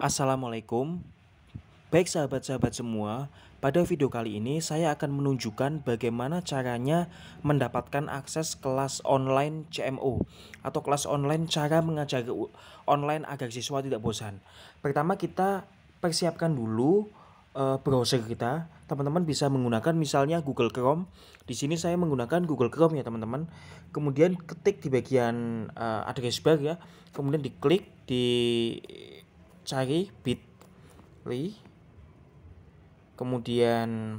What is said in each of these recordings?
Assalamualaikum. Baik sahabat-sahabat semua, pada video kali ini saya akan menunjukkan bagaimana caranya mendapatkan akses kelas online CMO atau kelas online cara mengajar online agar siswa tidak bosan. Pertama kita persiapkan dulu uh, browser kita. Teman-teman bisa menggunakan misalnya Google Chrome. Di sini saya menggunakan Google Chrome ya teman-teman. Kemudian ketik di bagian uh, address bar ya. Kemudian diklik di cari bit.ly kemudian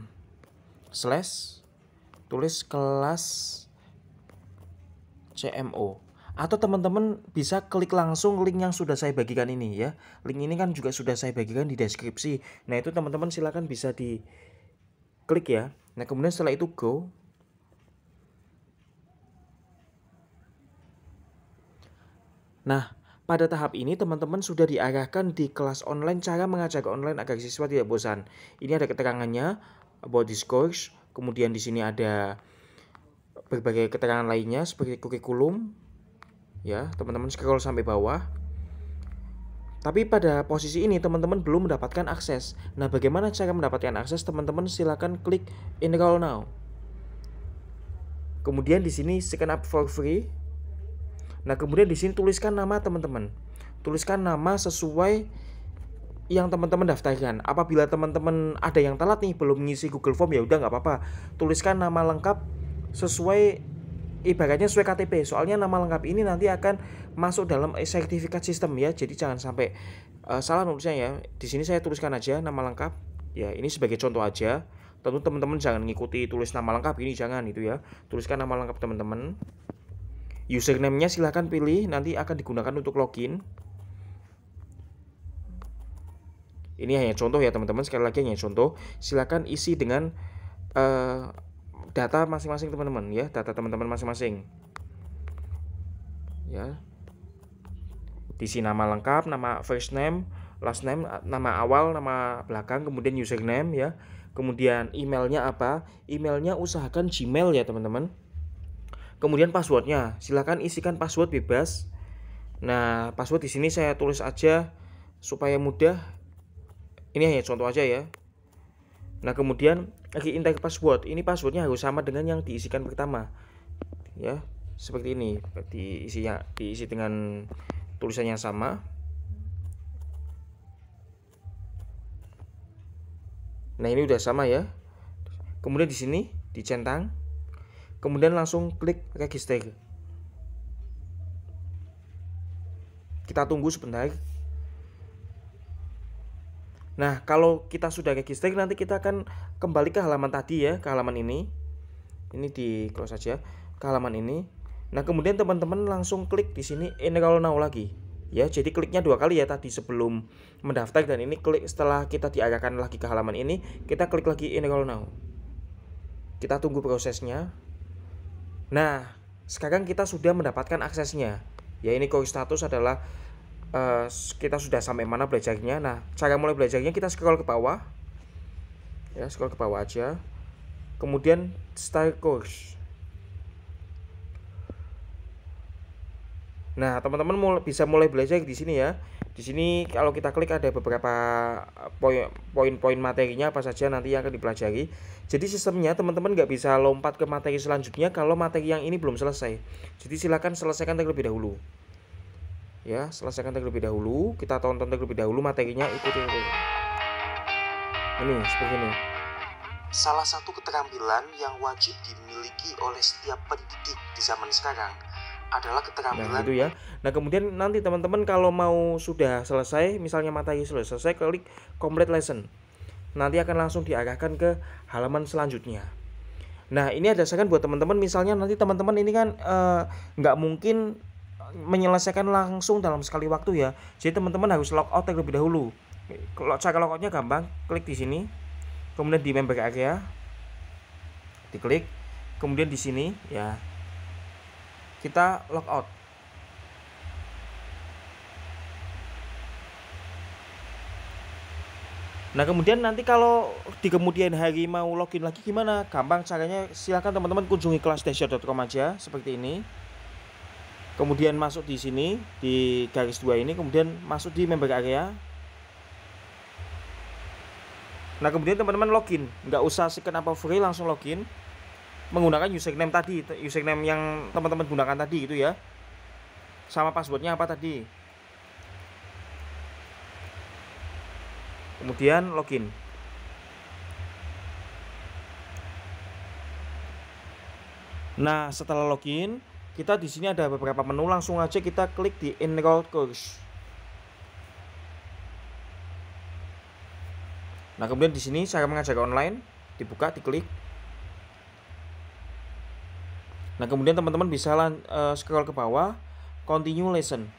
slash tulis kelas CMO atau teman-teman bisa klik langsung link yang sudah saya bagikan ini ya. Link ini kan juga sudah saya bagikan di deskripsi. Nah itu teman-teman silahkan bisa di klik ya. Nah kemudian setelah itu go. Nah pada tahap ini teman-teman sudah diarahkan di kelas online cara mengajar online agar siswa tidak bosan. Ini ada keterangannya about this course, kemudian di sini ada berbagai keterangan lainnya seperti kurikulum. Ya, teman-teman scroll sampai bawah. Tapi pada posisi ini teman-teman belum mendapatkan akses. Nah, bagaimana cara mendapatkan akses? Teman-teman silakan klik enroll now. Kemudian di sini sign up for free Nah, kemudian di sini tuliskan nama teman-teman. Tuliskan nama sesuai yang teman-teman daftarkan. Apabila teman-teman ada yang telat nih belum mengisi Google Form ya udah nggak apa-apa. Tuliskan nama lengkap sesuai ibaratnya sesuai KTP. Soalnya nama lengkap ini nanti akan masuk dalam sertifikat sistem ya. Jadi jangan sampai uh, salah nulisnya ya. Di sini saya tuliskan aja nama lengkap. Ya, ini sebagai contoh aja. Tentu teman-teman jangan ngikuti tulis nama lengkap ini jangan itu ya. Tuliskan nama lengkap teman-teman username-nya silahkan pilih nanti akan digunakan untuk login. Ini hanya contoh ya teman-teman. Sekali lagi hanya contoh. Silahkan isi dengan uh, data masing-masing teman-teman ya. Data teman-teman masing-masing. Ya. Isi nama lengkap nama first name last name nama awal nama belakang kemudian username ya. Kemudian emailnya apa? Emailnya usahakan gmail ya teman-teman Kemudian passwordnya, silahkan isikan password bebas. Nah, password di sini saya tulis aja supaya mudah. Ini hanya contoh aja ya. Nah, kemudian lagi enter password. Ini passwordnya harus sama dengan yang diisikan pertama. Ya, seperti ini. Diisi ya, diisi dengan tulisan yang sama. Nah, ini udah sama ya. Kemudian di sini dicentang kemudian langsung klik register. Kita tunggu sebentar. Nah kalau kita sudah register nanti kita akan kembali ke halaman tadi ya ke halaman ini. Ini di close saja ke halaman ini. Nah kemudian teman-teman langsung klik di sini enroll now lagi. Ya jadi kliknya dua kali ya tadi sebelum mendaftar dan ini klik setelah kita diarahkan lagi ke halaman ini kita klik lagi enroll now. Kita tunggu prosesnya Nah, sekarang kita sudah mendapatkan aksesnya. Ya ini core status adalah uh, kita sudah sampai mana belajarnya. Nah, cara mulai belajarnya kita scroll ke bawah. Ya, scroll ke bawah aja. Kemudian start course. Nah, teman-teman bisa mulai belajar di sini ya. Di sini kalau kita klik ada beberapa poin-poin materinya apa saja nanti yang akan dipelajari. Jadi sistemnya teman-teman nggak bisa lompat ke materi selanjutnya kalau materi yang ini belum selesai. Jadi silakan selesaikan terlebih dahulu. Ya, selesaikan terlebih dahulu. Kita tonton terlebih dahulu materinya ikuti. Ini seperti ini. Salah satu keterampilan yang wajib dimiliki oleh setiap pendidik di zaman sekarang adalah keterampilan. Nah, itu ya. Nah, kemudian nanti teman-teman kalau mau sudah selesai, misalnya materi sudah selesai, klik complete lesson. Nanti akan langsung diarahkan ke halaman selanjutnya. Nah, ini ada saran buat teman-teman misalnya nanti teman-teman ini kan eh, nggak uh, mungkin menyelesaikan langsung dalam sekali waktu ya. Jadi teman-teman harus log out terlebih dahulu. Kalau cara logoutnya gampang, klik di sini. Kemudian di member area diklik. Kemudian di sini ya kita logout Nah kemudian nanti kalau di kemudian hari mau login lagi gimana? Gampang caranya silahkan teman-teman kunjungi kelasdasher.com aja seperti ini. Kemudian masuk di sini di garis dua ini, kemudian masuk di member area. Nah kemudian teman-teman login, nggak usah second apa free langsung login menggunakan username tadi, username yang teman-teman gunakan tadi gitu ya. Sama passwordnya apa tadi? Kemudian login. Nah setelah login, kita di sini ada beberapa menu langsung aja kita klik di enroll course. Nah, kemudian di sini saya mengajar online, dibuka, diklik. Nah, kemudian teman-teman bisa uh, scroll ke bawah, continue lesson.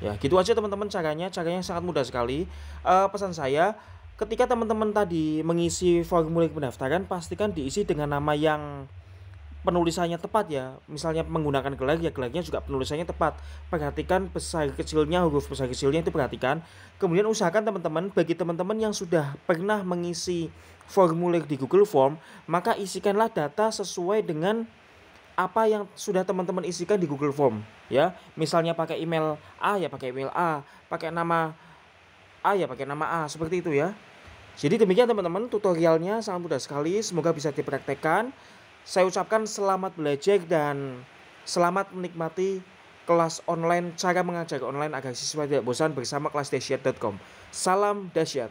Ya, gitu aja teman-teman caranya. Caranya sangat mudah sekali. Uh, pesan saya, ketika teman-teman tadi mengisi formulir pendaftaran, pastikan diisi dengan nama yang penulisannya tepat ya. Misalnya menggunakan gelar ya gelarnya juga penulisannya tepat. Perhatikan besar kecilnya huruf besar kecilnya itu perhatikan. Kemudian usahakan teman-teman bagi teman-teman yang sudah pernah mengisi formulir di Google Form maka isikanlah data sesuai dengan apa yang sudah teman-teman isikan di Google Form ya. Misalnya pakai email A ya pakai email A. Pakai nama A ya pakai nama A seperti itu ya. Jadi demikian teman-teman tutorialnya sangat mudah sekali. Semoga bisa dipraktekkan saya ucapkan selamat belajar dan selamat menikmati kelas online cara mengajar online agar siswa tidak bosan bersama kelasdasyat.com. Salam dasyat.